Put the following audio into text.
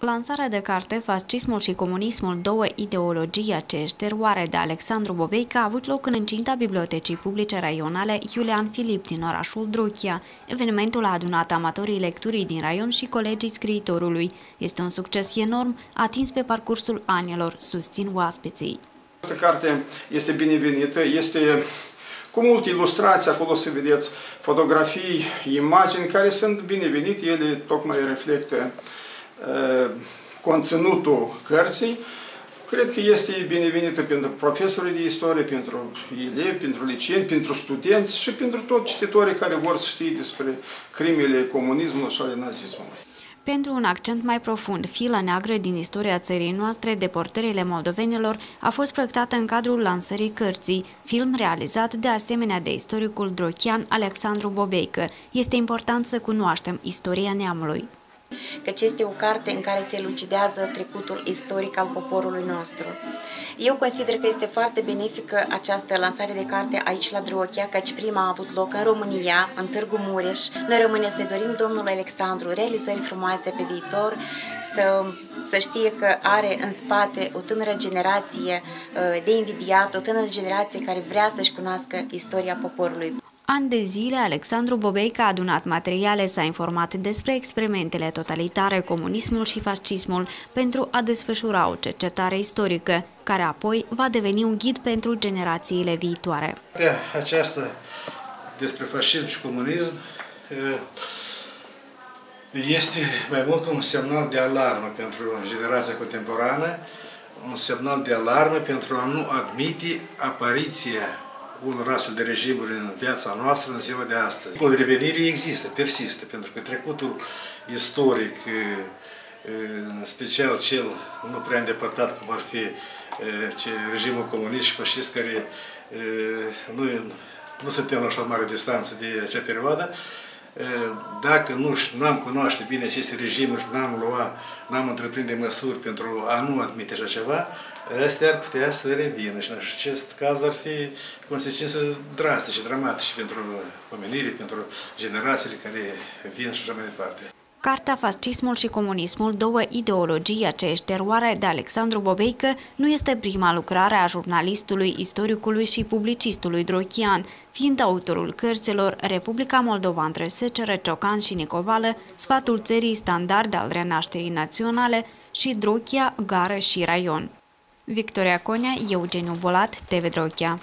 Lansarea de carte Fascismul și comunismul, două ideologii aceeași teroare de Alexandru Bobeica a avut loc în încinta Bibliotecii Publice Raionale Iulian Filip din orașul Druchia. Evenimentul a adunat amatorii lecturii din raion și colegii scriitorului. Este un succes enorm atins pe parcursul anilor, susțin oaspeții. Această carte este binevenită, este cu multe ilustrații, acolo să vedeți fotografii, imagini care sunt binevenite, ele tocmai reflectă Uh, conținutul cărții, cred că este binevenită pentru profesorii de istorie, pentru elevi, pentru liceeni, pentru studenți și pentru toți cititorii care vor să știe despre crimele comunismului și ale nazismului. Pentru un accent mai profund, fila neagră din istoria țării noastre, deportările moldovenilor, a fost proiectată în cadrul lansării cărții, film realizat de asemenea de istoricul drochian Alexandru Bobeică. Este important să cunoaștem istoria neamului căci este o carte în care se elucidează trecutul istoric al poporului nostru. Eu consider că este foarte benefică această lansare de carte aici la Drochia, căci prima a avut loc în România, în Târgu Mureș. Noi rămâne să dorim domnului Alexandru realizări frumoase pe viitor, să, să știe că are în spate o tânără generație uh, de invidiat, o tânără generație care vrea să-și cunoască istoria poporului. Ani de zile, Alexandru Bobeica a adunat materiale, s-a informat despre experimentele totalitare, comunismul și fascismul, pentru a desfășura o cercetare istorică, care apoi va deveni un ghid pentru generațiile viitoare. De aceasta despre fascism și comunism este mai mult un semnal de alarmă pentru generația contemporană, un semnal de alarmă pentru a nu admite apariția unul astfel de regimuri în viața noastră în ziua de astăzi. Codul revenirii există, persistă, pentru că trecutul istoric, în special cel nu prea îndepărtat cum ar fi regimul comunist și fascist, care nu, nu suntem la așa mare distanță de acea perioadă, dacă nu am cunoaște bine aceste regimuri și n-am luat, n-am întreprinde măsuri pentru a nu admite așa ceva, astea ar putea să revină și în acest caz ar fi consecințe drastice, dramatice pentru omenire, pentru generațiile care vin și așa mai departe. Cartea Fascismul și Comunismul, două ideologii aceeași teroare de Alexandru Bobeică, nu este prima lucrare a jurnalistului, istoricului și publicistului Drochian, fiind autorul cărților Republica Moldova între Secere, Ciocan și Nicovală, Sfatul țării standard al renașterii naționale și Drochia, Gară și Raion. Victoria Conea, Eugeniu Volat, TV Drochia.